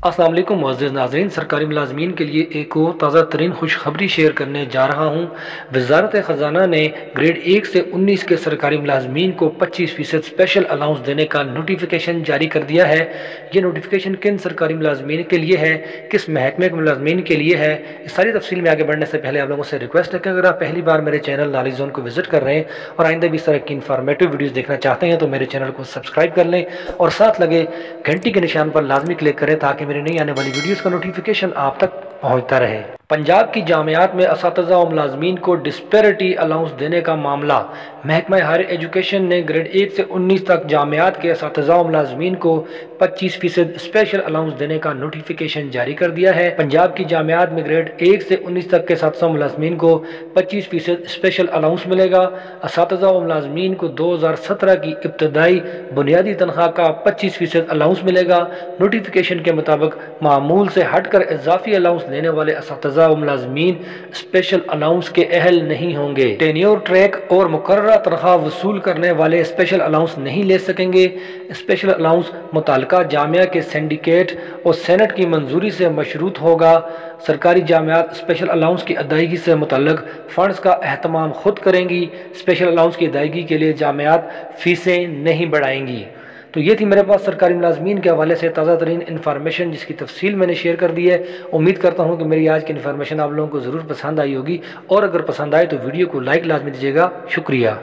असल मज़ नाजरीन। सरकारी मुलाजमीन के लिए एक और ताज़ा तरीन खुशखबरी शेयर करने जा रहा हूँ। वजारत ख़जाना ने ग्रेड एक से उन्नीस के सरकारी मुलाजमीन को पच्चीस फ़ीसद स्पेशल अलाउंस देने का नोटिफिकेशन जारी कर दिया है। ये नोटिफिकेशन किन सरकारी मुलाजमीन के लिए है, किस महकमे के मुलाजमीन के लिए है, इस सारी तफसील में आगे बढ़ने से पहले आप लोगों से रिक्वेस्ट है कि अगर आप पहली बार मेरे चैनल नाली जोन को विज़िट कर रहे हैं और आइंदा भी इस तरह की इन्फॉर्मेटिव वीडियोज़ देखना चाहते हैं तो मेरे चैनल को सब्सक्राइब कर लें और साथ लगे घंटी के निशान पर लाजमी क्लिक करें ताकि मेरी नई आने वाली वीडियोस का नोटिफिकेशन आप तक पहुँचता रहे। पंजाब की जामियात में इस मुलाजमीन को डिस्पेरिटी अलाउंस देने का मामला। महकमा हायर एजुकेशन ने ग्रेड एक से उन्नीस तक जामियात के इस मुलाजमीन को पच्चीस फ़ीसद स्पेशल अलाउंस देने का नोटिफिकेशन जारी कर दिया है। पंजाब की जामियात में ग्रेड एक से उन्नीस तक के सात सौ मुलाजमीन को पच्चीस फ़ीसद स्पेशल अलाउंस मिलेगा। इस मुलाजमीन को दो हज़ार सत्रह की इब्तदाई बुनियादी तनख्वाह का पच्चीस फ़ीसद अलाउंस मिलेगा। नोटिफिकेशन के मुताबिक मामूल से हट कर इजाफी अलाउंस लेने वाले इस मुलाजमीन स्पेशल अलाउंस के अहल नहीं होंगे। टेन्योर ट्रैक और मुकर तनख्वाह वसूल करने वाले स्पेशल अलाउंस नहीं ले सकेंगे। स्पेशल अलाउंस मुतल जामिया के सिंडिकेट और सेनेट की मंजूरी से मशरूत होगा। सरकारी जामियात स्पेशल अलाउंस की अदायगी से मुतल फ़ंड्स का अहतमाम खुद करेंगी। स्पेशल अलाउंस की अदायगी के लिए जामियात फ़ीसें नहीं बढ़ाएँगी। तो ये थी मेरे पास सरकारी मुलाजमीन के हवाले से ताज़ा तरीन इन्फॉर्मेशन जिसकी तफसील मैंने शेयर कर दी है। उम्मीद करता हूँ कि मेरी आज की इन्फॉर्मेशन आप लोगों को ज़रूर पसंद आई होगी और अगर पसंद आए तो वीडियो को लाइक लाजमी दीजिएगा। शुक्रिया।